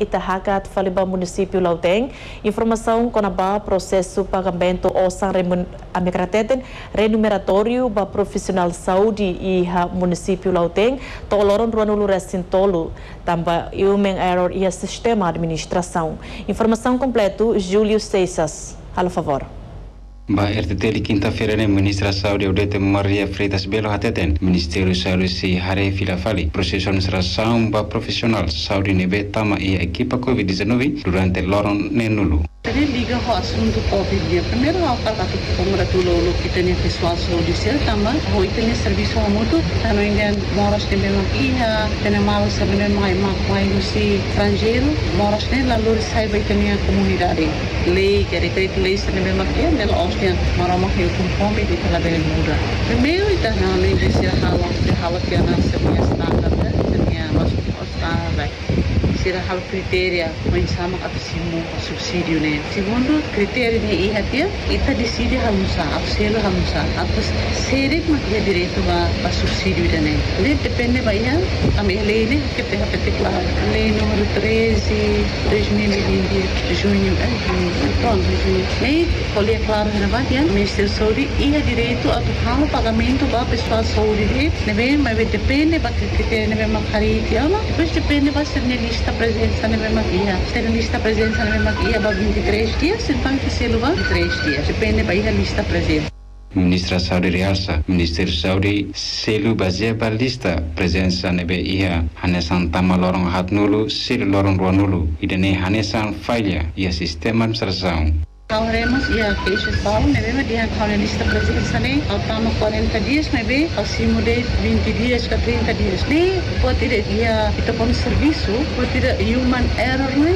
Itahakat Faliba município Lauteng. Informação com a processo pagamento ou san amicrateten renumeratório ba profissional saúde e município Lauteng. Toloron ruanulu recintolo. Tamba human error e sistema administração. Informação completo Júlio Seixas. A favor. Ba RTT quinta-feira ne ministra Saudi Odete Maria Freitas Belo hateten Ministério si hare filafali processo administração ba profissional Saudi nebe tama e equipa COVID-19 durante loron nenulu. Ele liga o assunto Covid. Primeiro, ao falar que congratulo que tem pessoal judicial também, o tem serviço ao mútuo, tá no ainda moras tem bem aqui, tem mal sabendo mais mais mais no estrangeiro, moras tem lá lor sai vai ter a comunidade. Lei que decreto lei se bem aqui, nela Áustria, mora uma rio com fome de pela bem muda. Primeiro, está na lei de se de hala que a nossa minha standard, minha mas standard. sira hal kriteria sama atau simu subsidi ne segundo kriteria ne iha tia ita decide halusa atau selo halusa atau serik mak dia direito ba ba subsidi ne le depende ba iha kami lei ne que tem particular lei número 13 2020 junho eh pronto junho lei colhe claro na ba dia ministério saúde iha direito atau hal pagamento ba pessoal saúde ne ne bem mas depende ba kriteria ne bem makari tia depois depende ba ser lista presença na mesma guia. Ter lista presença na mesma guia para 23 dias, então que se luva 3 dias. Depende para ir a lista presença. Ministra Saudi Realsa, Ministério Saudi selu baseia ba lista presença nebe iha hanesan tama lorong hat nulu sel lorong rua nulu idene hanesan falha ia sistema administração. Calremos e a queixa Paulo, né, mesmo dia com a lista presença, né, faltamos 40 dias, né, bem, acima de 20 dias, que 30 dias, né, pode ter dia, kita pun serviço, pode ter human error, né,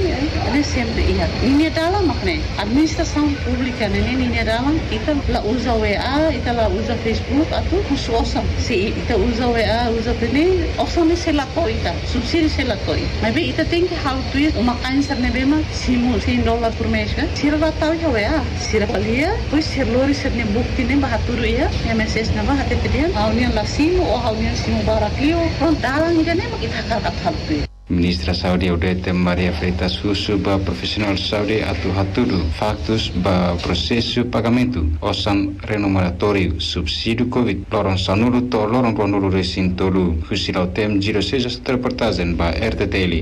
né, sempre ia. Ini dalam, né, administração pública, né, ini dalam, kita usa WA, kita la usa Facebook, atau khusus, se kita usa WA, usa ini, osam ni selako ita, subsidi selako. Mas bem, ita tem que hal tu, uma câncer, bem, simu, 100 dólar por mês, né, sirva tahu ಹೋಗಯ್ಯ ಸಿರಪಲ್ಲಿಯ ಪುಯ್ ಸಿರ್ಲೋರಿ ಸಿರ್ನೆ ಬುಕ್ ತಿನ್ನೆ ಬಹತ್ತೂರು ಇಯ ಎಮ್ ಎಸ್ ಎಸ್ ನಮ ಹತ್ತೆ ಪಿಡಿಯನ್ ಅವನಿಯನ್ ಲಸಿಮ್ ಓ ಅವನಿಯನ್ ಸಿಮ್ ಬಾರಕ್ಲಿಯೋ ಫ್ರಮ್ ದಾರಂಗನೆ ಮಗಿ ಥಾಕಾ ಕಥಲ್ಪಿ Ministra Saudi Odete Maria Freita Susu ba profesional Saudi atu haturu faktus ba prosesu pagamento osam renomeratório subsídio Covid lorong sanuru to loron ronuru resintolu husilau tem giro sejas reportagen ba RTTL